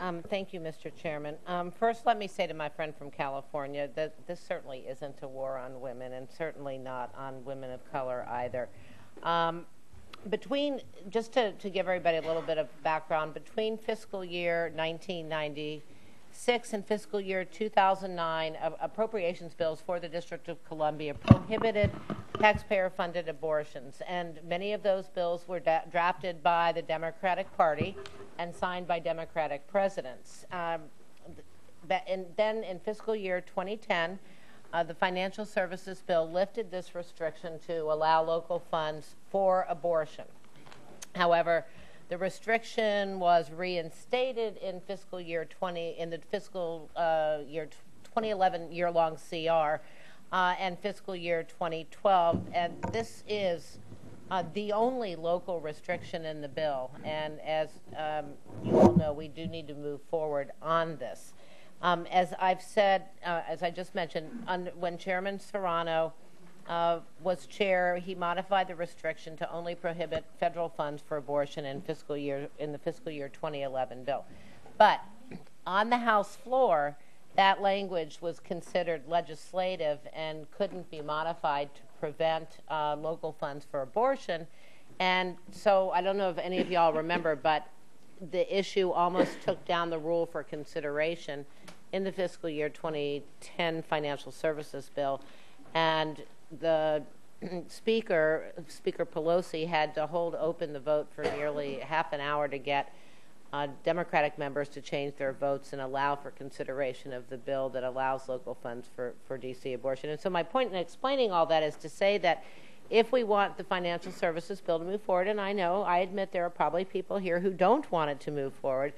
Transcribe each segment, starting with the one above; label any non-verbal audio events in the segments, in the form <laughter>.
Um, thank you, Mr. Chairman. Um, first, let me say to my friend from California that this certainly isn't a war on women, and certainly not on women of color either. Um, between, just to, to give everybody a little bit of background, between fiscal year 1996 and fiscal year 2009, appropriations bills for the District of Columbia prohibited taxpayer-funded abortions, and many of those bills were drafted by the Democratic Party and signed by Democratic presidents. Um, and then in fiscal year 2010, uh, the Financial Services Bill lifted this restriction to allow local funds for abortion. However, the restriction was reinstated in fiscal year 20 in the fiscal uh, year 2011 year-long CR uh, and fiscal year 2012, and this is uh, the only local restriction in the bill. And as um, you all know, we do need to move forward on this. Um, as I've said, uh, as I just mentioned, when Chairman Serrano uh, was chair, he modified the restriction to only prohibit federal funds for abortion in fiscal year in the fiscal year 2011 bill. But on the House floor, that language was considered legislative and couldn't be modified to prevent uh, local funds for abortion. And so I don't know if any of y'all remember, but the issue almost took down the rule for consideration in the fiscal year 2010 financial services bill. And the <clears throat> speaker, Speaker Pelosi, had to hold open the vote for nearly half an hour to get uh, Democratic members to change their votes and allow for consideration of the bill that allows local funds for, for DC abortion. And so my point in explaining all that is to say that if we want the financial services bill to move forward, and I know, I admit there are probably people here who don't want it to move forward,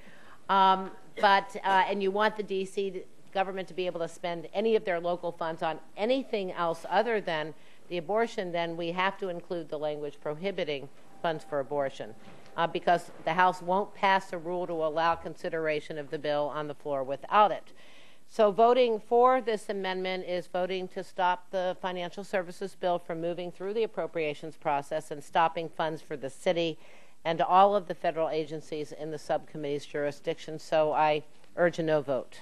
um, but, uh, and you want the DC government to be able to spend any of their local funds on anything else other than the abortion, then we have to include the language prohibiting funds for abortion uh, because the House won't pass a rule to allow consideration of the bill on the floor without it. So voting for this amendment is voting to stop the financial services bill from moving through the appropriations process and stopping funds for the city and all of the federal agencies in the subcommittee's jurisdiction. So I urge a no vote.